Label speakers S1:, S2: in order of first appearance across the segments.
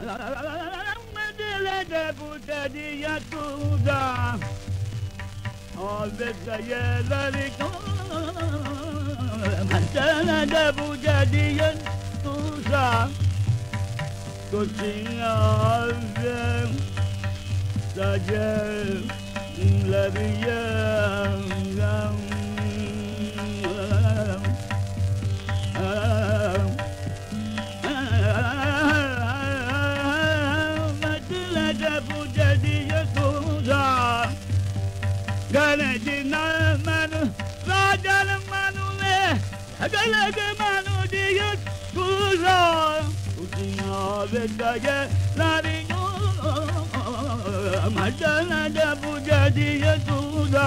S1: Medele bu dedi yatuda Albette yerleri Medele de bu dedi yatuda Koşuya avem Sadece Lebiye Gam गरज न मनु राजल मनु में गलग मनु दिय पूजा उदिया विदय नारियो मजन जबुज दिय पूजा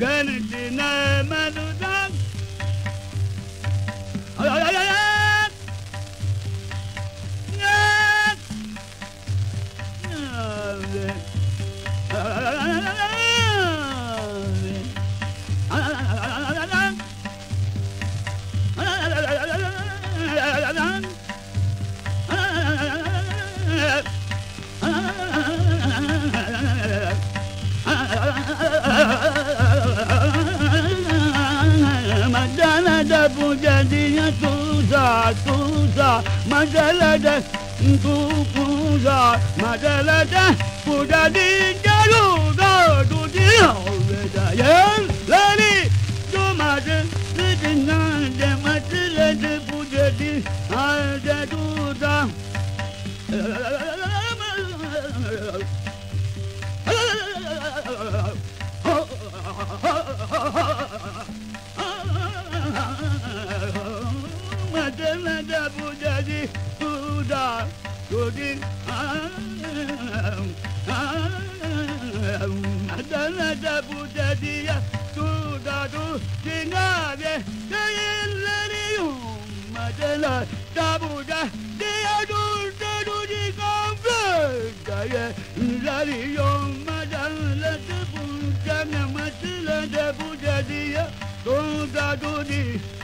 S1: गण दिन मनुदास పూజా మజలడ పూజా మజలడ పుడదీజ Nada anada budadi buda godi anada budadi duda du dinave kayilleri yumadala dabuda diye durda du dikambe kayilleri yumadala dabuda namatilada budadi duda du dinave